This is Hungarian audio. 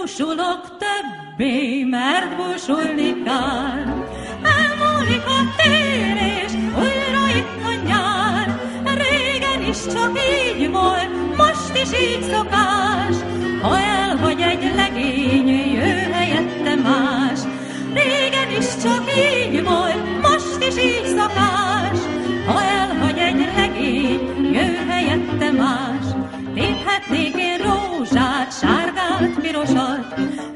búsulok többé, mert búsulni kell. Elmúlik a tél, és újra itt a nyár. Régen is csak így volt, most is így szokás. Ha elhagy egy legény, jö helyette más. Régen is csak így volt, most is így szokás. Ha elhagy egy legény, jö helyette más. Léphetnék én براشد